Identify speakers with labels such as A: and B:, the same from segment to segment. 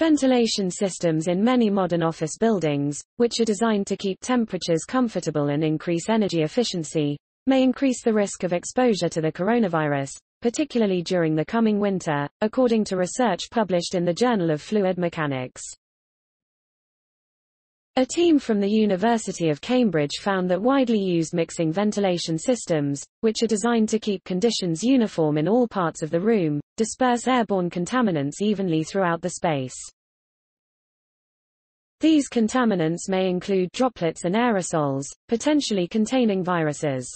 A: Ventilation systems in many modern office buildings, which are designed to keep temperatures comfortable and increase energy efficiency, may increase the risk of exposure to the coronavirus, particularly during the coming winter, according to research published in the Journal of Fluid Mechanics. A team from the University of Cambridge found that widely used mixing ventilation systems, which are designed to keep conditions uniform in all parts of the room, disperse airborne contaminants evenly throughout the space. These contaminants may include droplets and aerosols, potentially containing viruses.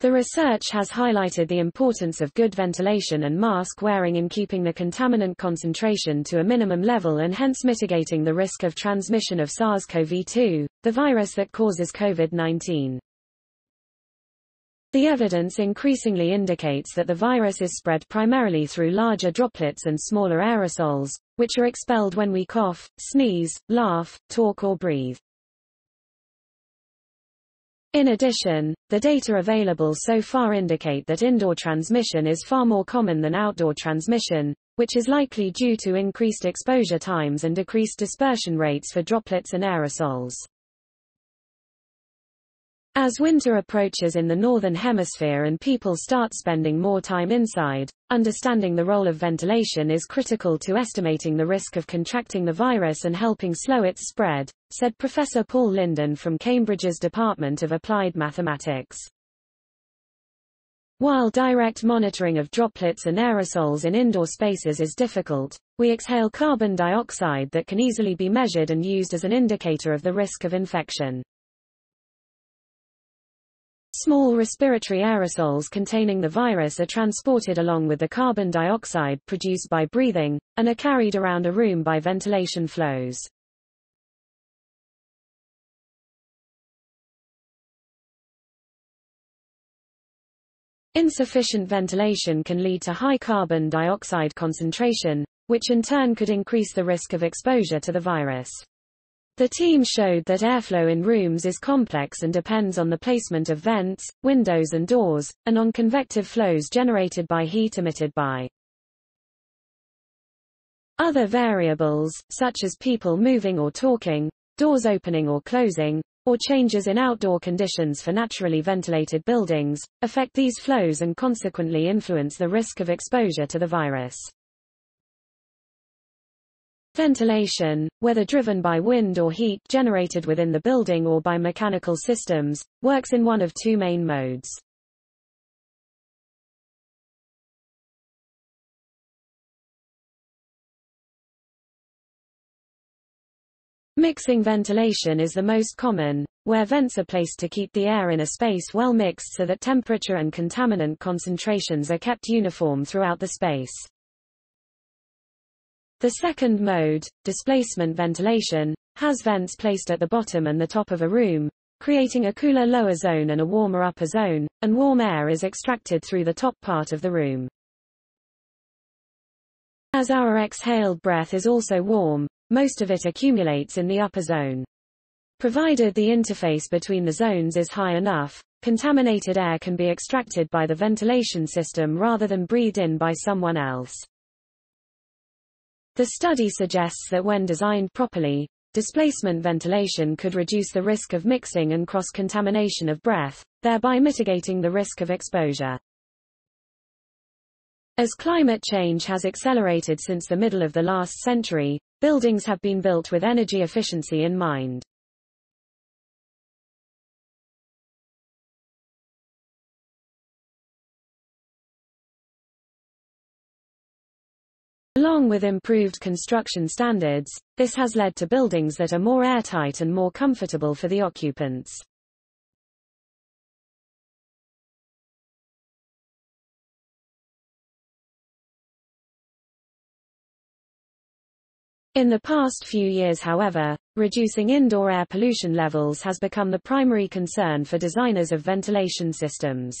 A: The research has highlighted the importance of good ventilation and mask wearing in keeping the contaminant concentration to a minimum level and hence mitigating the risk of transmission of SARS-CoV-2, the virus that causes COVID-19. The evidence increasingly indicates that the virus is spread primarily through larger droplets and smaller aerosols, which are expelled when we cough, sneeze, laugh, talk or breathe. In addition, the data available so far indicate that indoor transmission is far more common than outdoor transmission, which is likely due to increased exposure times and decreased dispersion rates for droplets and aerosols. As winter approaches in the Northern Hemisphere and people start spending more time inside, understanding the role of ventilation is critical to estimating the risk of contracting the virus and helping slow its spread, said Professor Paul Linden from Cambridge's Department of Applied Mathematics. While direct monitoring of droplets and aerosols in indoor spaces is difficult, we exhale carbon dioxide that can easily be measured and used as an indicator of the risk of infection. Small respiratory aerosols containing the virus are transported along with the carbon dioxide produced by breathing, and are carried around a room by ventilation flows. Insufficient ventilation can lead to high carbon dioxide concentration, which in turn could increase the risk of exposure to the virus. The team showed that airflow in rooms is complex and depends on the placement of vents, windows and doors, and on convective flows generated by heat emitted by other variables, such as people moving or talking, doors opening or closing, or changes in outdoor conditions for naturally ventilated buildings, affect these flows and consequently influence the risk of exposure to the virus. Ventilation, whether driven by wind or heat generated within the building or by mechanical systems, works in one of two main modes. Mixing ventilation is the most common, where vents are placed to keep the air in a space well mixed so that temperature and contaminant concentrations are kept uniform throughout the space. The second mode, displacement ventilation, has vents placed at the bottom and the top of a room, creating a cooler lower zone and a warmer upper zone, and warm air is extracted through the top part of the room. As our exhaled breath is also warm, most of it accumulates in the upper zone. Provided the interface between the zones is high enough, contaminated air can be extracted by the ventilation system rather than breathed in by someone else. The study suggests that when designed properly, displacement ventilation could reduce the risk of mixing and cross-contamination of breath, thereby mitigating the risk of exposure. As climate change has accelerated since the middle of the last century, buildings have been built with energy efficiency in mind. Along with improved construction standards, this has led to buildings that are more airtight and more comfortable for the occupants. In the past few years however, reducing indoor air pollution levels has become the primary concern for designers of ventilation systems.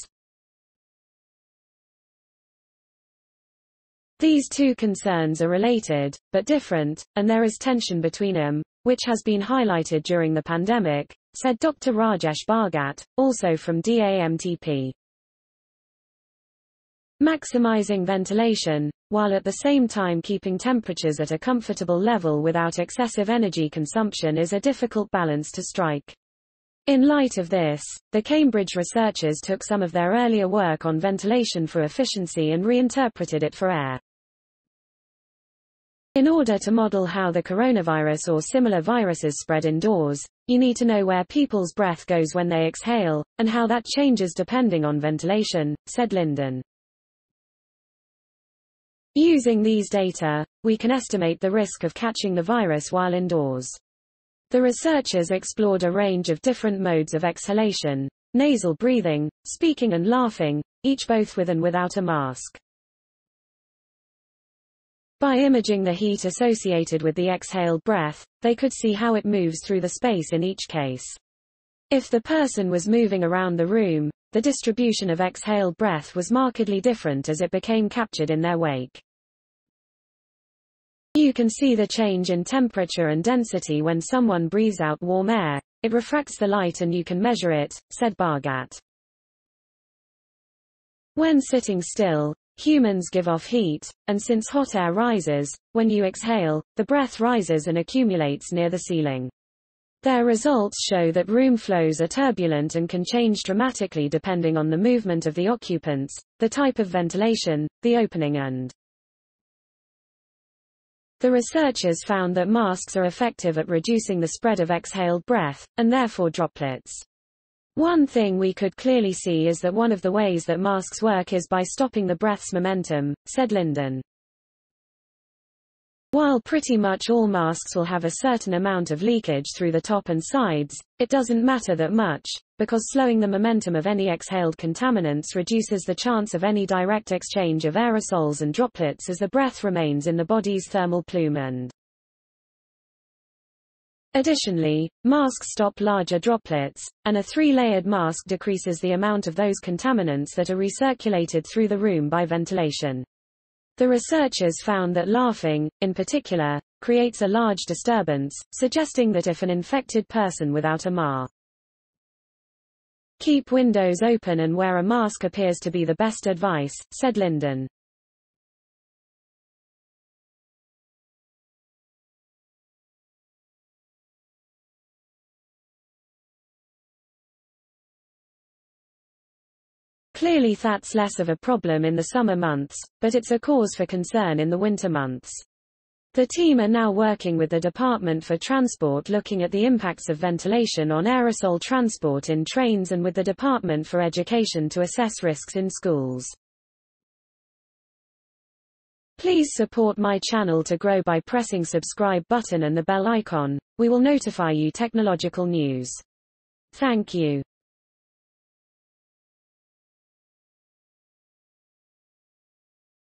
A: These two concerns are related, but different, and there is tension between them, which has been highlighted during the pandemic. said Dr. Rajesh Bhagat, also from DAMTP. Maximizing ventilation, while at the same time keeping temperatures at a comfortable level without excessive energy consumption is a difficult balance to strike. In light of this, the Cambridge researchers took some of their earlier work on ventilation for efficiency and reinterpreted it for air. In order to model how the coronavirus or similar viruses spread indoors, you need to know where people's breath goes when they exhale, and how that changes depending on ventilation, said Linden. Using these data, we can estimate the risk of catching the virus while indoors. The researchers explored a range of different modes of exhalation, nasal breathing, speaking and laughing, each both with and without a mask. By imaging the heat associated with the exhaled breath, they could see how it moves through the space in each case. If the person was moving around the room, the distribution of exhaled breath was markedly different as it became captured in their wake. You can see the change in temperature and density when someone breathes out warm air. It refracts the light and you can measure it, said Bhagat. When sitting still, humans give off heat, and since hot air rises, when you exhale, the breath rises and accumulates near the ceiling. Their results show that room flows are turbulent and can change dramatically depending on the movement of the occupants, the type of ventilation, the opening and the researchers found that masks are effective at reducing the spread of exhaled breath, and therefore droplets. One thing we could clearly see is that one of the ways that masks work is by stopping the breath's momentum, said Linden. While pretty much all masks will have a certain amount of leakage through the top and sides, it doesn't matter that much, because slowing the momentum of any exhaled contaminants reduces the chance of any direct exchange of aerosols and droplets as the breath remains in the body's thermal plume and Additionally, masks stop larger droplets, and a three-layered mask decreases the amount of those contaminants that are recirculated through the room by ventilation. The researchers found that laughing, in particular, creates a large disturbance, suggesting that if an infected person without a MA Keep windows open and wear a mask appears to be the best advice, said Linden. Clearly that's less of a problem in the summer months, but it's a cause for concern in the winter months. The team are now working with the Department for Transport looking at the impacts of ventilation on aerosol transport in trains and with the Department for Education to assess risks in schools. Please support my channel to grow by pressing subscribe button and the bell icon. We will notify you technological news. Thank you.